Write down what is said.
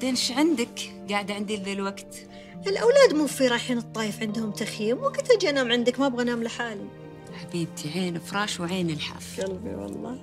بعدين إيش عندك قاعدة عندي ذا الوقت؟ الأولاد مو في رايحين الطايف عندهم تخييم وقت أجي أنام عندك ما أبغى أنام لحالي. حبيبتي عين فراش وعين الحاف. قلبي والله.